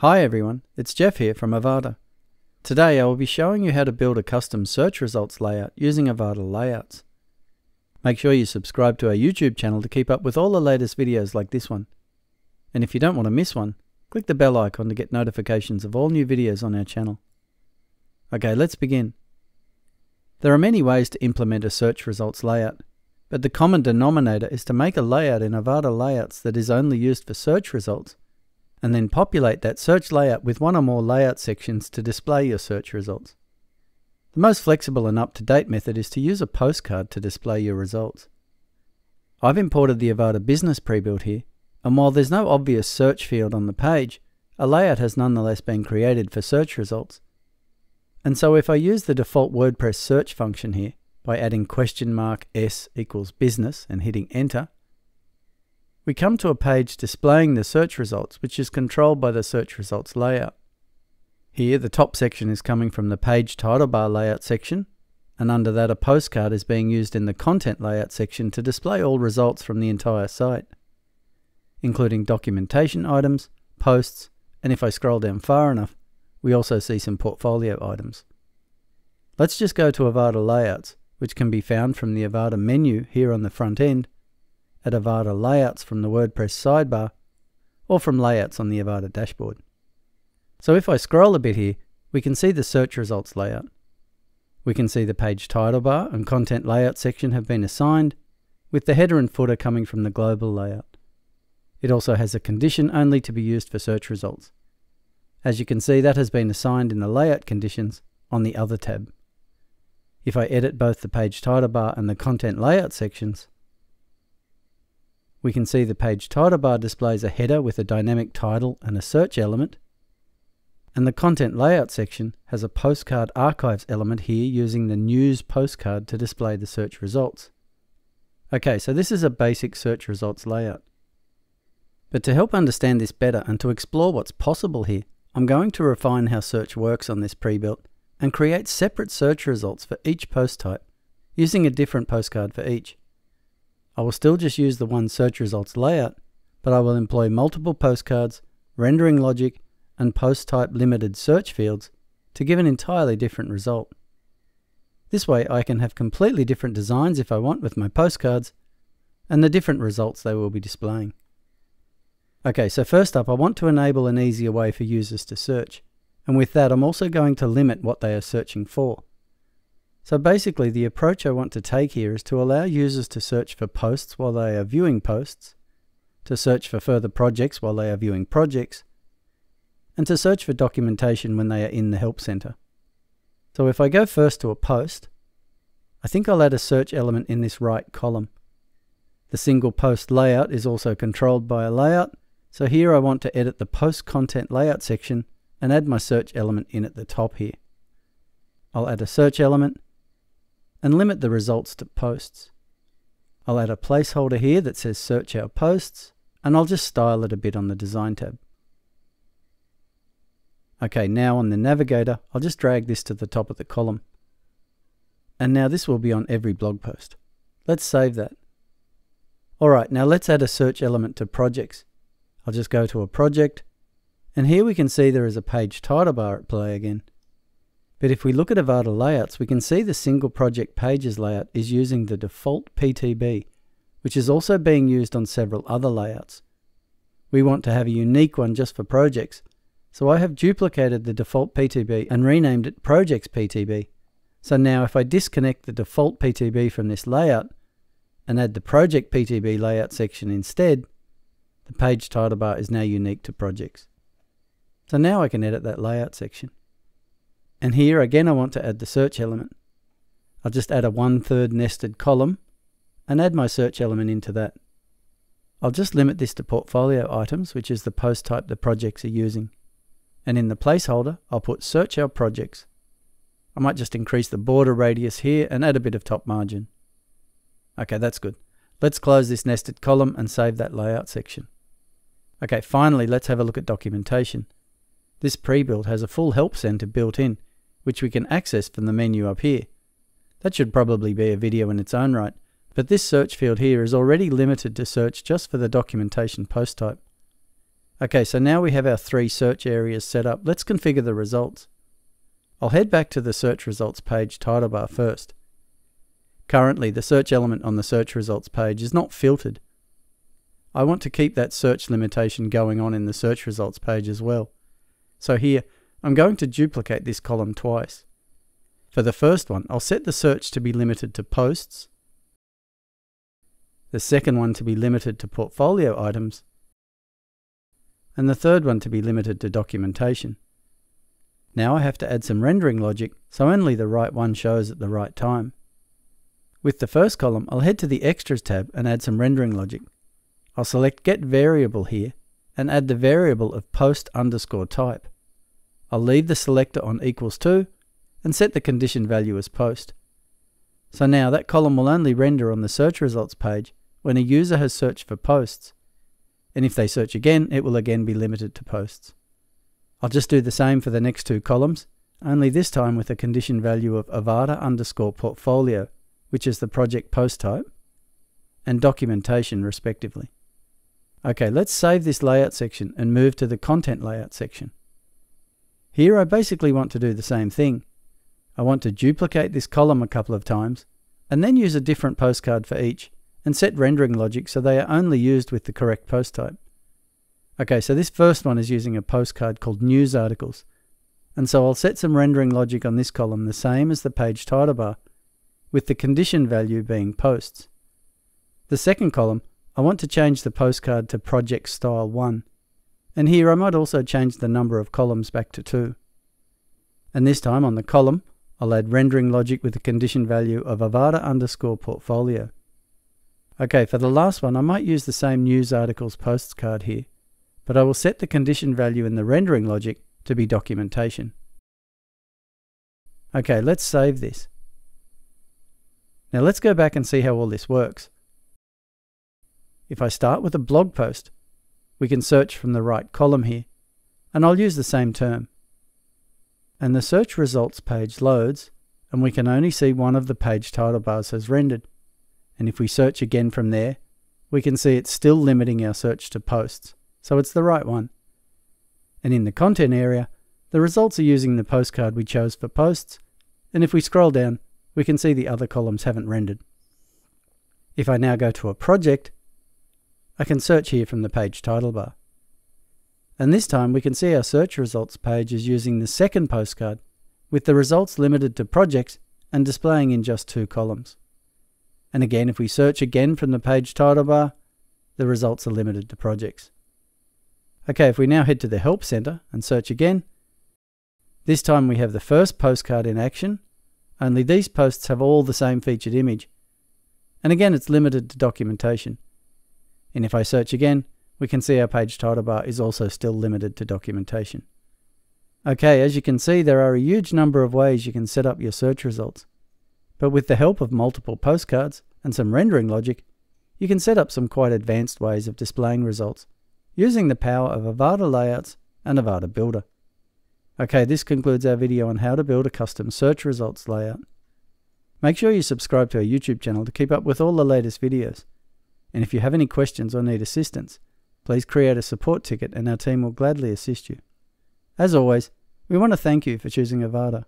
Hi everyone, it's Jeff here from Avada. Today I will be showing you how to build a custom search results layout using Avada Layouts. Make sure you subscribe to our YouTube channel to keep up with all the latest videos like this one. And if you don't want to miss one, click the bell icon to get notifications of all new videos on our channel. Okay, let's begin. There are many ways to implement a search results layout, but the common denominator is to make a layout in Avada Layouts that is only used for search results and then populate that search layout with one or more layout sections to display your search results. The most flexible and up-to-date method is to use a postcard to display your results. I've imported the Avada Business pre-built here, and while there's no obvious search field on the page, a layout has nonetheless been created for search results. And so if I use the default WordPress search function here, by adding question mark s equals business and hitting enter, we come to a page displaying the search results, which is controlled by the search results layout. Here, the top section is coming from the page title bar layout section, and under that a postcard is being used in the content layout section to display all results from the entire site, including documentation items, posts, and if I scroll down far enough, we also see some portfolio items. Let's just go to Avada Layouts, which can be found from the Avada menu here on the front end, at Avada Layouts from the WordPress sidebar or from Layouts on the Avada dashboard. So if I scroll a bit here, we can see the search results layout. We can see the page title bar and content layout section have been assigned, with the header and footer coming from the global layout. It also has a condition only to be used for search results. As you can see, that has been assigned in the layout conditions on the other tab. If I edit both the page title bar and the content layout sections, we can see the page title bar displays a header with a dynamic title and a search element. And the content layout section has a postcard archives element here using the news postcard to display the search results. Okay, so this is a basic search results layout. But to help understand this better and to explore what's possible here, I'm going to refine how search works on this pre-built and create separate search results for each post type, using a different postcard for each. I will still just use the one search results layout, but I will employ multiple postcards, rendering logic, and post type limited search fields to give an entirely different result. This way I can have completely different designs if I want with my postcards, and the different results they will be displaying. Okay, so first up I want to enable an easier way for users to search, and with that I'm also going to limit what they are searching for. So basically the approach I want to take here is to allow users to search for posts while they are viewing posts, to search for further projects while they are viewing projects, and to search for documentation when they are in the Help Center. So if I go first to a post, I think I'll add a search element in this right column. The single post layout is also controlled by a layout, so here I want to edit the post content layout section and add my search element in at the top here. I'll add a search element and limit the results to posts. I'll add a placeholder here that says search our posts and I'll just style it a bit on the design tab. Okay, now on the navigator, I'll just drag this to the top of the column. And now this will be on every blog post. Let's save that. Alright, now let's add a search element to projects. I'll just go to a project, and here we can see there is a page title bar at play again. But if we look at Avada layouts, we can see the single project pages layout is using the default PTB, which is also being used on several other layouts. We want to have a unique one just for projects, so I have duplicated the default PTB and renamed it Projects PTB. So now if I disconnect the default PTB from this layout and add the Project PTB layout section instead, the page title bar is now unique to projects. So now I can edit that layout section. And here again I want to add the search element. I'll just add a one-third nested column and add my search element into that. I'll just limit this to portfolio items, which is the post type the projects are using. And in the placeholder, I'll put search our projects. I might just increase the border radius here and add a bit of top margin. Okay, that's good. Let's close this nested column and save that layout section. Okay, finally, let's have a look at documentation. This pre-built has a full help center built in, which we can access from the menu up here. That should probably be a video in its own right, but this search field here is already limited to search just for the documentation post type. Okay, so now we have our three search areas set up. Let's configure the results. I'll head back to the search results page title bar first. Currently, the search element on the search results page is not filtered. I want to keep that search limitation going on in the search results page as well. So here, I'm going to duplicate this column twice. For the first one, I'll set the search to be limited to posts, the second one to be limited to portfolio items, and the third one to be limited to documentation. Now I have to add some rendering logic so only the right one shows at the right time. With the first column, I'll head to the Extras tab and add some rendering logic. I'll select Get Variable here and add the variable of post underscore type. I'll leave the selector on equals to and set the condition value as post. So now that column will only render on the search results page when a user has searched for posts. And if they search again, it will again be limited to posts. I'll just do the same for the next two columns, only this time with a condition value of Avada underscore portfolio, which is the project post type, and documentation respectively. Okay, let's save this layout section and move to the content layout section. Here I basically want to do the same thing. I want to duplicate this column a couple of times, and then use a different postcard for each, and set rendering logic so they are only used with the correct post type. Okay, so this first one is using a postcard called News Articles. And so I'll set some rendering logic on this column the same as the page title bar, with the condition value being posts. The second column, I want to change the postcard to Project Style 1. And here I might also change the number of columns back to 2. And this time on the column, I'll add rendering logic with the condition value of Avada underscore portfolio. Okay, for the last one, I might use the same news articles postcard here but I will set the condition value in the rendering logic to be documentation. Okay, let's save this. Now let's go back and see how all this works. If I start with a blog post, we can search from the right column here, and I'll use the same term. And the search results page loads, and we can only see one of the page title bars has rendered. And if we search again from there, we can see it's still limiting our search to posts so it's the right one. And in the content area, the results are using the postcard we chose for posts, and if we scroll down, we can see the other columns haven't rendered. If I now go to a project, I can search here from the page title bar. And this time we can see our search results page is using the second postcard, with the results limited to projects and displaying in just two columns. And again, if we search again from the page title bar, the results are limited to projects. Okay, if we now head to the Help Center and search again, this time we have the first postcard in action, only these posts have all the same featured image. And again, it's limited to documentation. And if I search again, we can see our page title bar is also still limited to documentation. Okay, as you can see, there are a huge number of ways you can set up your search results. But with the help of multiple postcards and some rendering logic, you can set up some quite advanced ways of displaying results using the power of Avada Layouts and Avada Builder. Okay, this concludes our video on how to build a custom search results layout. Make sure you subscribe to our YouTube channel to keep up with all the latest videos. And if you have any questions or need assistance, please create a support ticket and our team will gladly assist you. As always, we want to thank you for choosing Avada.